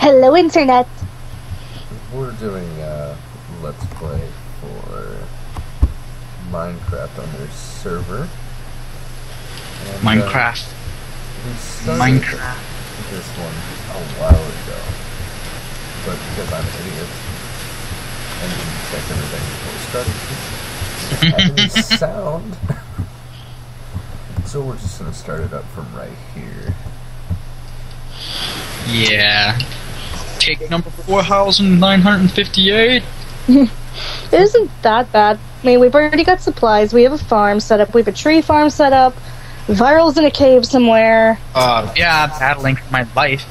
Hello, Internet. We're doing uh, Let's Play for Minecraft on their server. And, uh, Minecraft. we started Minecraft. this one a while ago. But because I'm an idiot and didn't check everything before we started, having sound. so we're just gonna start it up from right here. Yeah. Take number 4,958. It isn't that bad. I mean, we've already got supplies. We have a farm set up. We have a tree farm set up. Viral's in a cave somewhere. Uh, yeah, I'm battling for my life.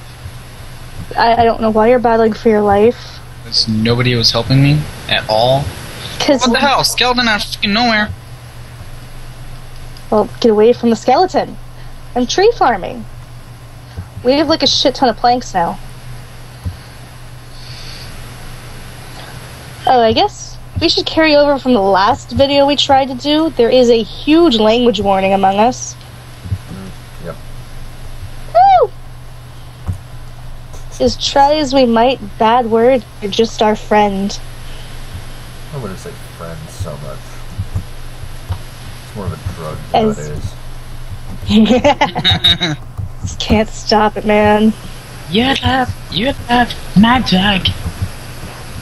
I, I don't know why you're battling for your life. Because nobody was helping me at all. Because What the hell? Skeleton out of nowhere. well, get away from the skeleton. I'm tree farming. We have like a shit ton of planks now. Oh, I guess we should carry over from the last video we tried to do. There is a huge language warning among us. Mm, yep. Woo! As try as we might, bad word, you're just our friend. I wouldn't say friends so much. It's more of a drug As- nowadays. Just can't stop it, man. you have, you have magic.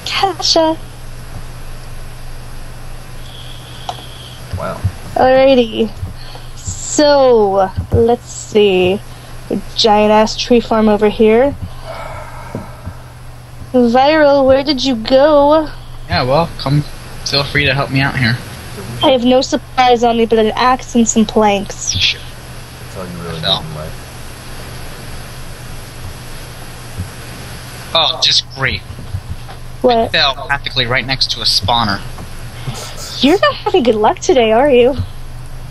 Kasha. Alrighty. So, let's see. A giant ass tree farm over here. Viral, where did you go? Yeah, well, come. Feel free to help me out here. I have no supplies on me but an axe and some planks. Sure. That's all you really No. need in life. Oh, just great. What? Fell practically right next to a spawner. You're not having good luck today, are you?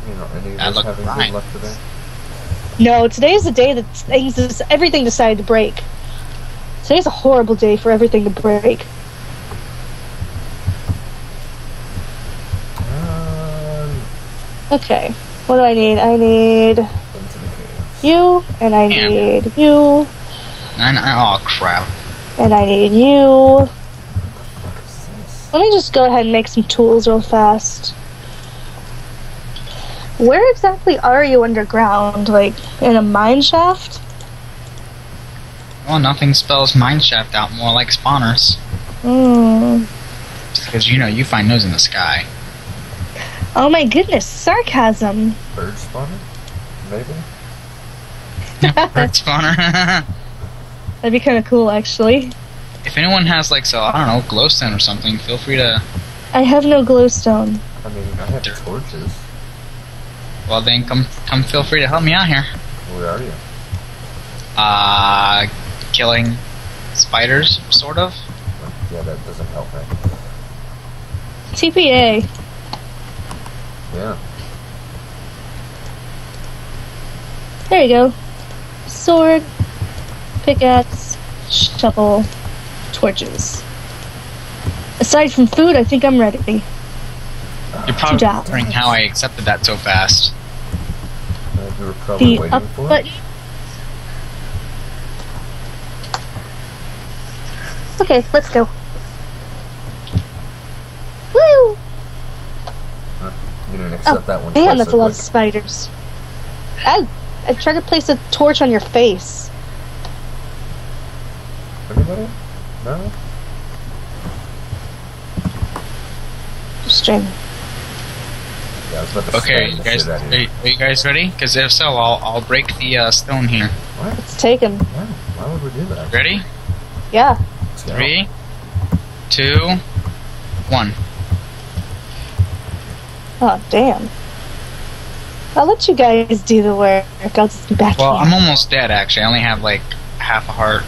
You know, any of I us having fine. good luck today? No, today's the day that things, everything decided to break. Today's a horrible day for everything to break. Um, Okay, what do I need? I need into the cave. you, and I Damn. need you, And I, oh crap. and I need you. What is this? Let me just go ahead and make some tools real fast. Where exactly are you underground? Like, in a mine shaft? Well, nothing spells mineshaft out more like spawners. Hmm. Because you know you find those in the sky. Oh my goodness, sarcasm. Bird spawner? Maybe? Bird spawner. That'd be kind of cool, actually. If anyone has like so I don't know glowstone or something, feel free to. I have no glowstone. I mean, I have torches. Well, then come come feel free to help me out here. Where are you? Uh, killing spiders, sort of. Yeah, that doesn't help me. TPA. Yeah. There you go. Sword, pickaxe, shovel, torches. Aside from food, I think I'm ready. You're probably job. wondering how I accepted that so fast. Uh, you were probably The waiting up for button. Okay, let's go. Woo! You didn't accept Oh, that one. damn, quite that's a so lot of spiders. I I tried to place a torch on your face. Anybody? No? String. Yeah, I was about to Okay, you guys, shit out are you. you, are you guys ready? Because if so, I'll I'll break the uh, stone here. What? Let's take. Why? Why would we do that? Ready? Yeah. Let's. Three, two, one. Oh, damn. I'll let you guys do the work. I'll just be back Well, here. I'm almost dead. Actually, I only have like half a heart.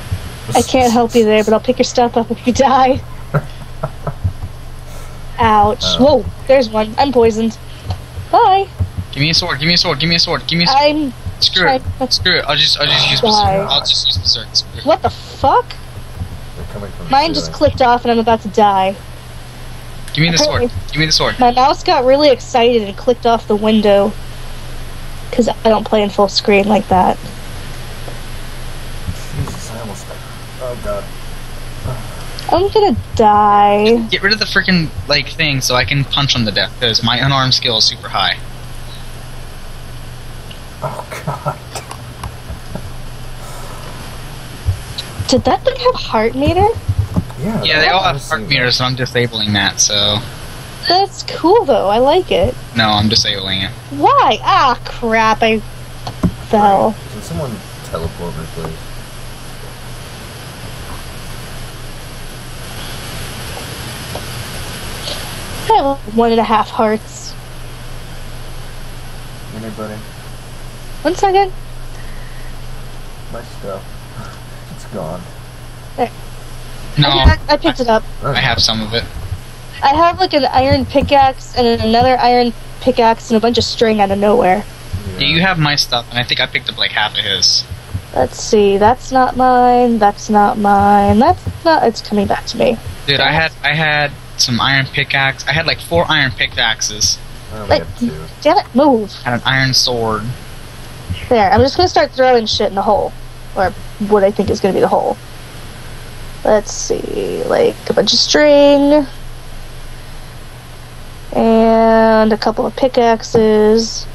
I can't help you there, but I'll pick your stuff up if you die. Ouch. Oh. Whoa, there's one. I'm poisoned. Bye. Give me a sword. Give me a sword. Give me a sword. Give me a sword. I'm. Screw trying- it. Screw it. I'll just I'll just use Die. berserk. I'll just use berserk. Screw. What the fuck? From Mine just clicked off and I'm about to die. Give me the sword. Give me the sword. My mouse got really excited and clicked off the window. Because I don't play in full screen like that. Jesus, I almost died. Oh god. I'm gonna die. Get rid of the freaking like thing so I can punch on the death because my unarmed skill is super high. Oh god. Did that thing have heart meter? Yeah. Yeah, they all I've heart that. meters, and I'm disabling that. So That's cool though. I like it. no, I'm disabling it. Why? Ah, crap! I fell. Can someone teleport me, please? Have one and a half hearts. Anybody? One second. My stuff. It's gone. No, I, I picked it up. I have some of it. I have like an iron pickaxe and another iron pickaxe and a bunch of string out of nowhere. Yeah, you have my stuff, and I think I picked up like half of his. Let's see. That's not mine. That's not mine. That's not. It's coming back to me. Dude, I had I had some iron pickaxe. I had like four iron pickaxes. I only Wait. have two. Damn it! Move. Had an iron sword. There. I'm just gonna start throwing shit in the hole, or what I think is gonna be the hole. Let's see. Like a bunch of string. And a couple of pickaxes.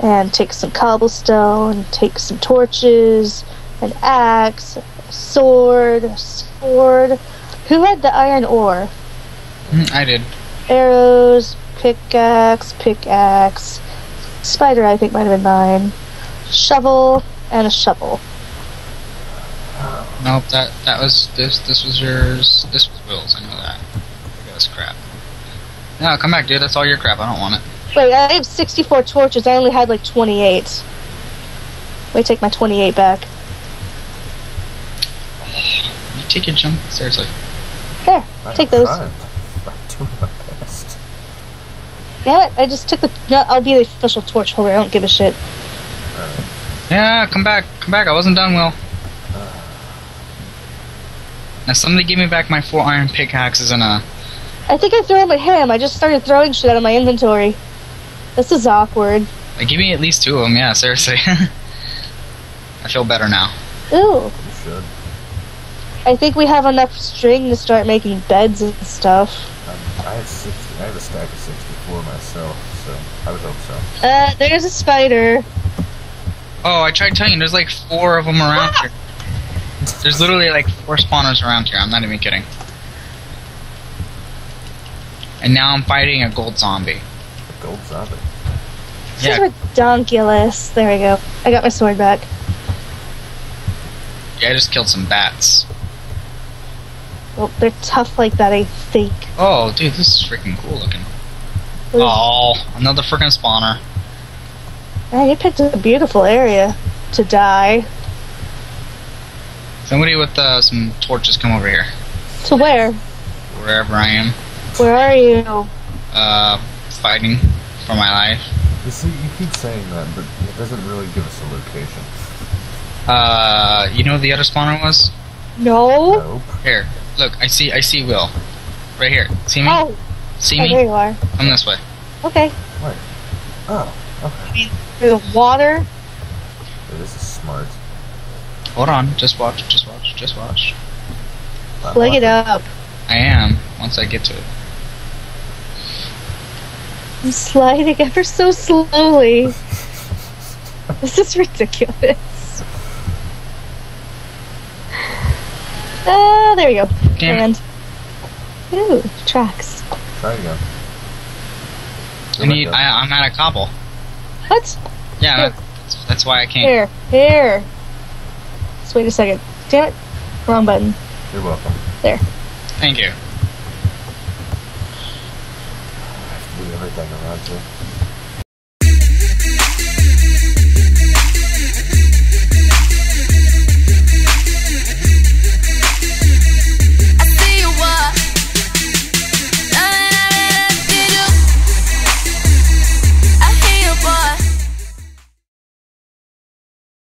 And take some cobblestone, and take some torches, an axe, a sword, sword. Who had the iron ore? Mm, I did. Arrows, pickaxe, pickaxe. Spider, I think, might have been mine. Shovel, and a shovel. Nope, that that was this. This was yours. This was Will's. I know that. This crap. No, come back, dude. That's all your crap. I don't want it. Wait, I have 64 torches. I only had like 28. Let me take my 28 back. Take your jump. Seriously. There, I'm take those. trying. I'm doing my best. Damn it, I just took the. No, I'll be the official torch holder. I don't give a shit. Alright. Yeah, come back. Come back. I wasn't done, Will. Uh. Now somebody give me back my four iron pickaxes and a. I think I threw them at him. I just started throwing shit out of my inventory. This is awkward. Like, give me at least two of them. Yeah, seriously. I feel better now. Ooh, You should. I think we have enough string to start making beds and stuff. Um, I have 60. I have a stack of 64 myself, so I would hope so. Uh, there's a spider. Oh, I tried telling you. There's like four of them around here. There's literally like four spawners around here. I'm not even kidding. And now I'm fighting a gold zombie. A gold zombie. This Yeah. is redonkulous. There we go. I got my sword back. Yeah, I just killed some bats. Well, they're tough like that, I think. Oh, dude, this is freaking cool looking. Ooh. Oh, another freaking spawner. Man, you picked a beautiful area to die. Somebody with uh, some torches come over here. To where? Wherever I am. Where are you? Uh, fighting for my life. You see, you keep saying that, but it doesn't really give us a location. Uh, you know where the other spawner was? No. Nope. Here, look, I see, I see Will. Right here. See me? Oh, See oh, there you are. Come this way. Okay. Wait. Oh, okay. There's water. Yeah, this is smart. Hold on, just watch, just watch, just watch. I'm Plug it up. I am, once I get to it. I'm sliding ever so slowly. this is ridiculous. Ah, there you go. Damn it. And ooh, tracks. There Try again. I need, I, I'm out of cobble. What? Yeah, Here. that's, that's why I can't. Here, here. Just wait a second. Damn it. Wrong button. You're welcome. There. Thank you. I have to do everything around here.